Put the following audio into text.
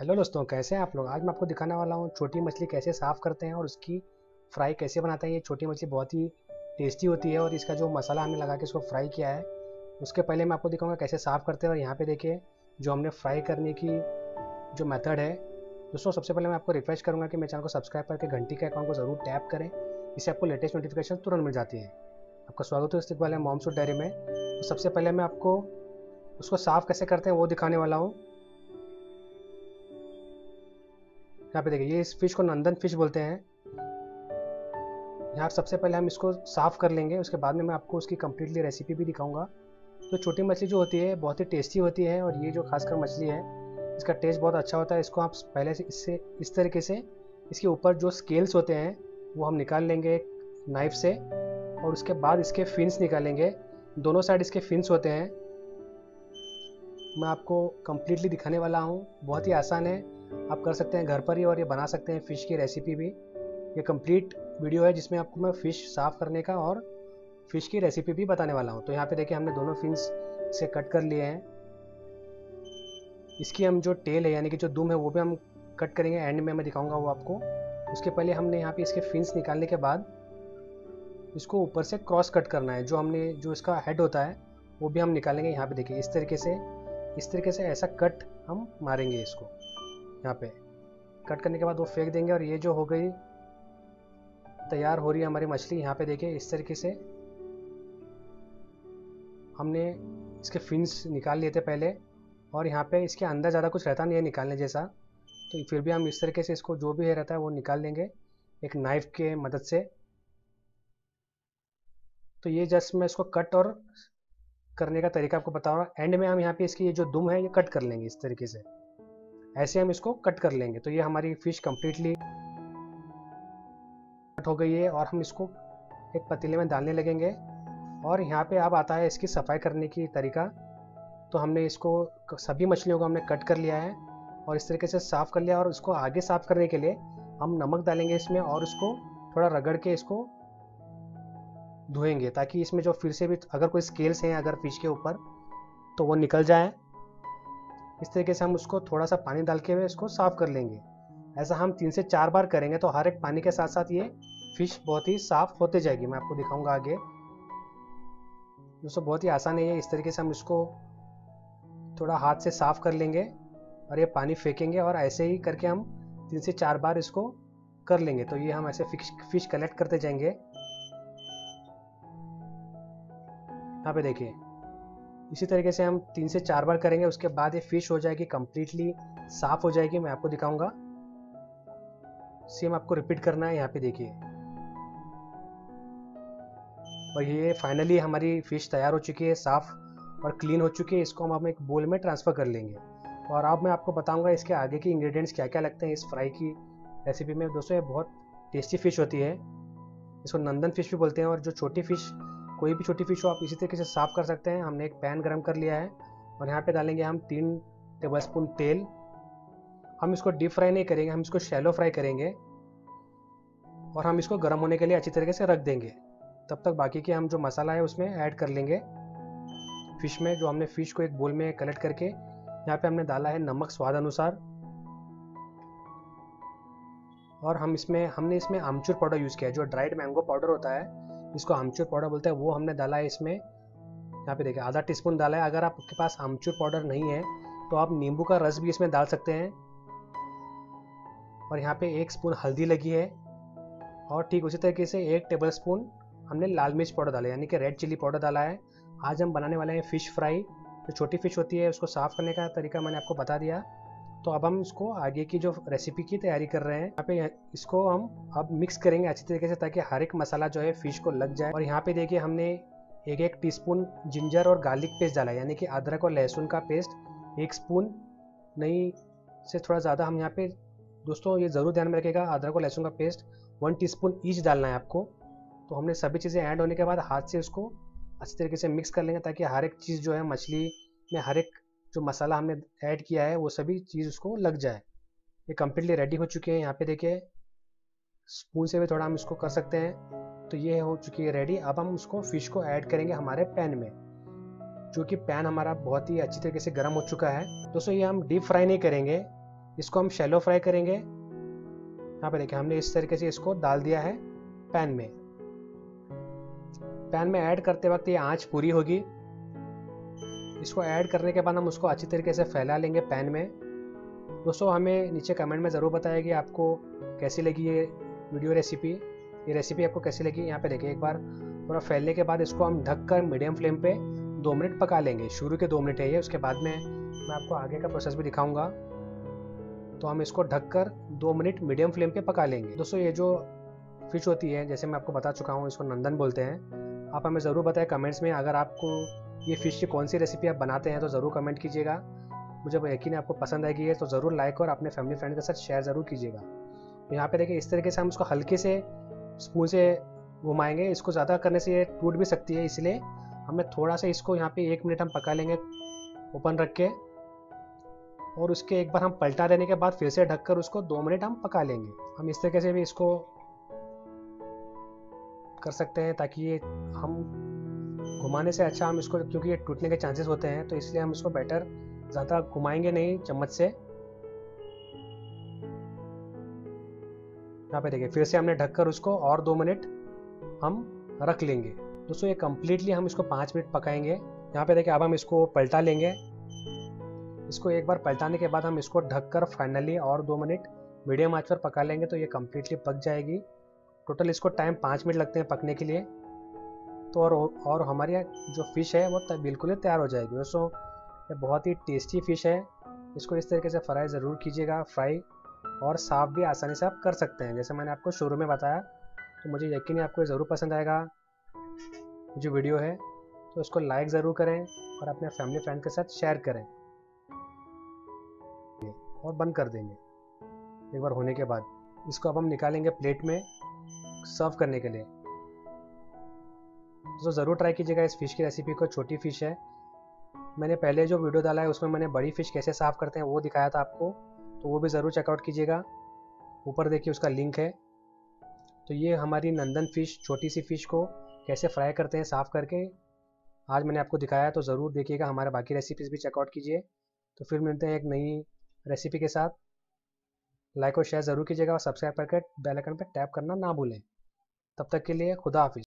Hello दोस्तों, कैसे हैं आप लोग? आज मैं आपको दिखाने वाला हूँ छोटी मछली कैसे साफ़ करते हैं और उसकी फ्राई कैसे बनाते हैं। ये छोटी मछली बहुत ही टेस्टी होती है और इसका जो मसाला हमने लगा के इसको फ्राई किया है, उसके पहले मैं आपको दिखाऊँगा कैसे साफ़ करते हैं। और यहाँ पे देखिए, जो हमने फ्राई करने की जो मेथड है, दोस्तों सबसे पहले मैं आपको रिक्वेस्ट करूँगा कि मेरे चैनल को सब्सक्राइब करके घंटी के अकाउंट को ज़रूर टैप करें, इससे आपको लेटेस्ट नोटिफिकेशन तुरंत मिल जाती है। आपका स्वागत है इस्तेक मॉम सूट डायरी में। तो सबसे पहले मैं आपको उसको साफ़ कैसे करते हैं वो दिखाने वाला हूँ। यहाँ पे देखिए, ये इस फ़िश को नंदन फ़िश बोलते हैं। यहाँ सबसे पहले हम इसको साफ़ कर लेंगे, उसके बाद में मैं आपको उसकी कम्प्लीटली रेसिपी भी दिखाऊँगा। तो छोटी मछली जो होती है, बहुत ही टेस्टी होती है, और ये जो खासकर मछली है, इसका टेस्ट बहुत अच्छा होता है। इसको आप पहले से, इससे, इस तरीके से, इसके ऊपर जो स्केल्स होते हैं, वो हम निकाल लेंगे नाइफ से, और उसके बाद इसके फिन्स निकालेंगे। दोनों साइड इसके फिन्स होते हैं। मैं आपको कम्प्लीटली दिखाने वाला हूँ, बहुत ही आसान है। आप कर सकते हैं घर पर ही और ये बना सकते हैं फ़िश की रेसिपी भी। ये कंप्लीट वीडियो है जिसमें आपको मैं फ़िश साफ़ करने का और फ़िश की रेसिपी भी बताने वाला हूँ। तो यहाँ पे देखिए हमने दोनों फिन्स से कट कर लिए हैं। इसकी हम जो टेल है, यानी कि जो दुम है, वो भी हम कट करेंगे। एंड में मैं दिखाऊँगा वो आपको। उसके पहले हमने यहाँ पे इसके फिन्स निकालने के बाद इसको ऊपर से क्रॉस कट करना है। जो हमने, जो इसका हेड होता है, वो भी हम निकालेंगे। यहाँ पे देखिए, इस तरीके से, इस तरीके से ऐसा कट हम मारेंगे इसको। यहाँ पे। कट करने के बाद वो फेंक देंगे और ये जो हो गई, तैयार हो रही है हमारी मछली, यहाँ पे देखिए इस तरीके से। हमने इसके फिन्स निकाल लिए थे पहले और यहाँ पे इसके अंदर ज़्यादा कुछ रहता नहीं है निकालने जैसा। तो फिर भी हम इस तरीके से इसको जो भी है रहता है वो निकाल लेंगे एक नाइफ के मदद से। तो ये जस्ट मैं इसको कट और करने का तरीका आपको बता रहा हूँ एंड में हम यहाँ पे इसकी ये जो दुम है, ये कट कर लेंगे इस तरीके से। ऐसे हम इसको कट कर लेंगे। तो ये हमारी फ़िश कम्प्लीटली कट हो गई है और हम इसको एक पतीले में डालने लगेंगे। और यहाँ पे अब आता है इसकी सफ़ाई करने की तरीका। तो हमने इसको सभी मछलियों को हमने कट कर लिया है और इस तरीके से साफ़ कर लिया और इसको आगे साफ़ करने के लिए हम नमक डालेंगे इसमें और इसको थोड़ा रगड़ के इसको धोएँगे ताकि इसमें जो फिर से भी, अगर कोई स्केल्स हैं अगर फ़िश के ऊपर तो वो निकल जाए। इस तरीके से हम उसको थोड़ा सा पानी डाल के इसको साफ़ कर लेंगे। ऐसा हम तीन से चार बार करेंगे तो हर एक पानी के साथ साथ ये फ़िश बहुत ही साफ़ होते जाएगी। मैं आपको दिखाऊँगा आगे। दोस्तों, बहुत ही आसान है ये। इस तरीके से हम इसको थोड़ा हाथ से साफ़ कर लेंगे और ये पानी फेंकेंगे और ऐसे ही करके हम तीन से चार बार इसको कर लेंगे। तो ये हम ऐसे फ़िश फ़िश कलेक्ट करते जाएँगे। यहाँ पे देखिए। इसी तरीके से हम तीन से चार बार करेंगे, उसके बाद ये फ़िश हो जाएगी कम्प्लीटली साफ़ हो जाएगी, मैं आपको दिखाऊँगा। सेम आपको रिपीट करना है, यहाँ पे देखिए। और ये फाइनली हमारी फ़िश तैयार हो चुकी है, साफ़ और क्लीन हो चुकी है, इसको हम हम एक बोल में ट्रांसफ़र कर लेंगे। और अब मैं आपको बताऊँगा इसके आगे के इंग्रेडिएंट्स क्या क्या लगते हैं इस फ्राई की रेसिपी में। दोस्तों, ये बहुत टेस्टी फ़िश होती है। इसको नंदन फ़िश भी बोलते हैं और जो छोटी फ़िश कोई भी छोटी फ़िश हो, आप इसी तरीके से साफ़ कर सकते हैं। हमने एक पैन गर्म कर लिया है और यहाँ पे डालेंगे हम तीन टेबल स्पून तेल। हम इसको डीप फ्राई नहीं करेंगे, हम इसको शैलो फ्राई करेंगे और हम इसको गर्म होने के लिए अच्छी तरीके से रख देंगे। तब तक बाकी के हम जो मसाला है उसमें ऐड कर लेंगे। फ़िश में जो हमने फ़िश को एक बोल में कलेक्ट करके यहाँ पे हमने डाला है नमक स्वाद अनुसार। और हम इसमें, हमने इसमें आमचूर पाउडर यूज़ किया है, जो ड्राइड मैंगो पाउडर होता है जिसको आमचूर पाउडर बोलते हैं, वो हमने डाला है इसमें। यहाँ पे देखिए, आधा टीस्पून डाला है। अगर आपके पास आमचूर पाउडर नहीं है तो आप नींबू का रस भी इसमें डाल सकते हैं। और यहाँ पे एक स्पून हल्दी लगी है। और ठीक उसी तरीके से एक टेबल स्पून हमने लाल मिर्च पाउडर डाला, यानी कि रेड चिली पाउडर डाला है। आज हम बनाने वाले हैं फ़िश फ्राई जो छोटी फ़िश होती है, उसको साफ़ करने का तरीका मैंने आपको बता दिया। तो अब हम इसको आगे की जो रेसिपी की तैयारी कर रहे हैं, यहाँ पे इसको हम अब मिक्स करेंगे अच्छी तरीके से ताकि हर एक मसाला जो है फ़िश को लग जाए। और यहाँ पे देखिए हमने एक एक टीस्पून जिंजर और गार्लिक पेस्ट डाला यानी कि अदरक और लहसुन का पेस्ट एक स्पून नहीं से थोड़ा ज़्यादा हम यहाँ पे, दोस्तों ये ज़रूर ध्यान में रखेगा अदरक और लहसुन का पेस्ट वन टीस्पून ईच डालना है आपको। तो हमने सभी चीज़ें ऐड होने के बाद हाथ से उसको अच्छी तरीके से मिक्स कर लेंगे ताकि हर एक चीज़ जो है मछली में हर एक जो मसाला हमने ऐड किया है, वो सभी चीज़ उसको लग जाए। ये कम्प्लीटली रेडी हो चुके हैं। यहाँ पे देखिए स्पून से भी थोड़ा हम इसको कर सकते हैं। तो ये हो चुकी है रेडी अब हम उसको फ़िश को ऐड करेंगे हमारे पैन में, जो कि पैन हमारा बहुत ही अच्छी तरीके से गर्म हो चुका है। दोस्तों, ये हम डीप फ्राई नहीं करेंगे। इसको हम शैलो फ्राई करेंगे। यहाँ पे देखिए, हमने इस तरीके से इसको डाल दिया है पैन में। पैन में ऐड करते वक्त ये आँच पूरी होगी। इसको ऐड करने के बाद हम उसको अच्छी तरीके से फैला लेंगे पैन में। दोस्तों, हमें नीचे कमेंट में ज़रूर बताया कि आपको कैसी लगी ये वीडियो रेसिपी। ये रेसिपी आपको कैसी लगी, यहाँ पे देखिए एक बार। थोड़ा फैलने के बाद इसको हम ढक कर मीडियम फ्लेम पे दो मिनट पका लेंगे। शुरू के दो मिनट है ये, उसके बाद में मैं आपको आगे का प्रोसेस भी दिखाऊँगा। तो हम इसको ढक कर दो मिनट मीडियम फ्लेम पे पका लेंगे। दोस्तों, ये जो फ़िश होती है, जैसे मैं आपको बता चुका हूँ, इसको नंदन बोलते हैं। आप हमें ज़रूर बताएँ कमेंट्स में, अगर आपको ये फ़िश की कौन सी रेसिपी आप बनाते हैं तो ज़रूर कमेंट कीजिएगा। मुझे यकीन है आपको पसंद आएगी है तो ज़रूर लाइक और अपने फैमिली फ्रेंड के साथ शेयर ज़रूर कीजिएगा। तो यहाँ पे देखिए, इस तरीके से हम इसको हल्के से स्पून से घुमाएँगे। इसको ज़्यादा करने से ये टूट भी सकती है, इसलिए हमें थोड़ा सा इसको यहाँ पे एक मिनट हम पका लेंगे ओपन रख के। और उसके एक बार हम पलटा देने के बाद फिर से ढककर उसको दो मिनट हम पका लेंगे। हम इस तरीके से भी इसको कर सकते हैं ताकि ये हम घुमाने से अच्छा हम इसको, क्योंकि ये टूटने के चांसेस होते हैं तो इसलिए हम इसको बेटर ज़्यादा घुमाएँगे नहीं, चम्मच से। यहाँ पे देखिए, फिर से हमने ढककर उसको और दो मिनट हम रख लेंगे। दोस्तों, ये कम्प्लीटली हम इसको पाँच मिनट पकाएँगे। यहाँ पे देखिए, अब हम इसको पलटा लेंगे। इसको एक बार पलटाने के बाद हम इसको ढककर फाइनली और दो मिनट मीडियम आँच पर पका लेंगे तो ये कम्प्लीटली पक जाएगी। टोटल इसको टाइम पाँच मिनट लगते हैं पकने के लिए। तो और और हमारी जो फ़िश है, वो बिल्कुल ही तैयार हो जाएगी। दोस्तों ये बहुत ही टेस्टी फ़िश है। इसको इस तरीके से फ्राई ज़रूर कीजिएगा। फ्राई और साफ़ भी आसानी से आप कर सकते हैं। जैसे मैंने आपको शुरू में बताया तो मुझे यकीन है आपको ज़रूर पसंद आएगा। जो वीडियो है तो इसको लाइक ज़रूर करें और अपने फैमिली फ्रेंड के साथ शेयर करें। और बंद कर देंगे। एक बार होने के बाद। इसको अब हम निकालेंगे प्लेट में सर्व करने के लिए। तो ज़रूर ट्राई कीजिएगा इस फ़िश की रेसिपी को, छोटी फ़िश है। मैंने पहले जो वीडियो डाला है, उसमें मैंने बड़ी फ़िश कैसे साफ़ करते हैं वो दिखाया था आपको तो वो भी ज़रूर चेकआउट कीजिएगा। ऊपर देखिए उसका लिंक है। तो ये हमारी नंदन फ़िश छोटी सी फ़िश को कैसे फ्राई करते हैं साफ़ करके, आज मैंने आपको दिखाया तो ज़रूर देखिएगा, हमारे बाकी रेसिपीज़ भी चेकआउट कीजिए। तो फिर मिलते हैं एक नई रेसिपी के साथ। लाइक और शेयर ज़रूर कीजिएगा और सब्सक्राइब करके बेल आइकन पर टैप करना ना भूलें। तब तक के लिए खुदा हाफिज़।